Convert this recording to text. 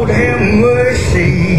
Lord have mercy.